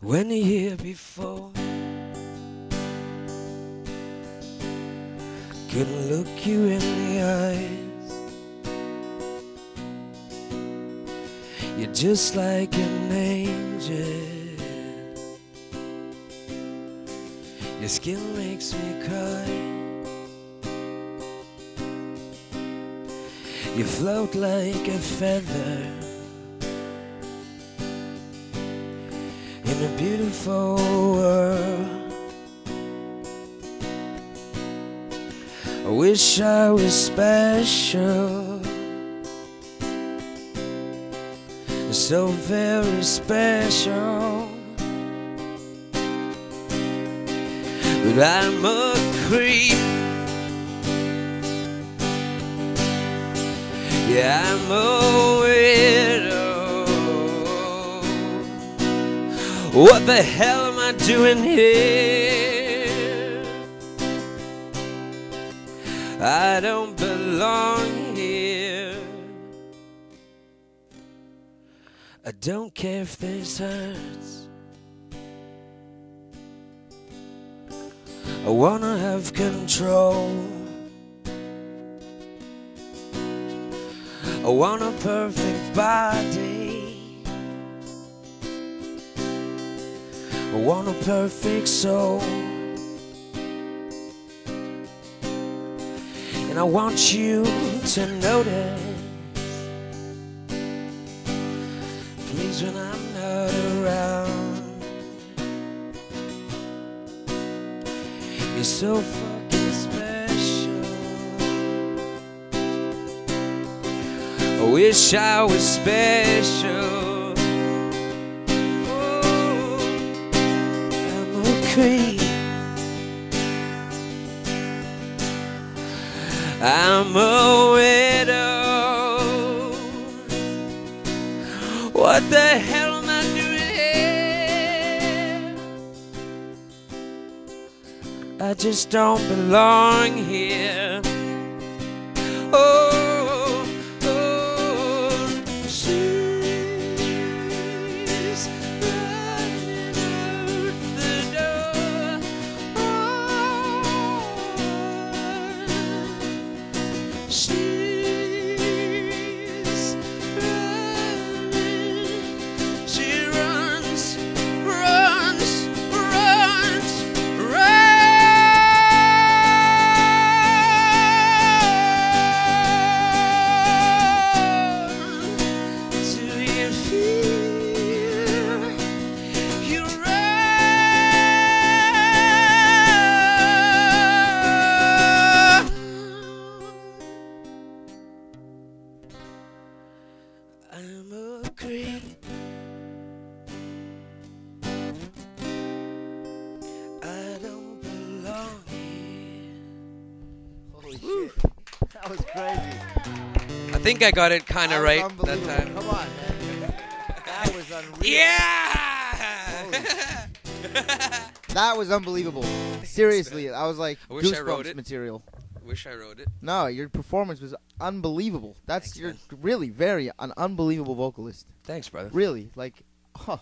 when the year before. Couldn't look you in the eyes. You're just like an angel. Your skin makes me cry. You float like a feather in a beautiful world. I wish I was special, so very special. But I'm a creep. Yeah, I'm a What the hell am I doing here? I don't belong here. I don't care if this hurts. I wanna have control. I want a perfect body. I want a perfect soul. And I want you to notice. Please, when I'm not around, you're so fucking special. I wish I was special. I'm a. I'm a widow. What the hell am I doing here? I just don't belong here. Oh, Oh, I'm a creep. I don't belong here. Holy shit. That was crazy. I think I got it kind of right that time. Come on, man. That was unreal. Yeah! That was unbelievable. Seriously, I was like I wish I goosebumps wrote it. material. Wish I wrote it. No, your performance was unbelievable. That's Thanks, you're man. really very an unbelievable vocalist. Thanks, brother. Really, like, huh.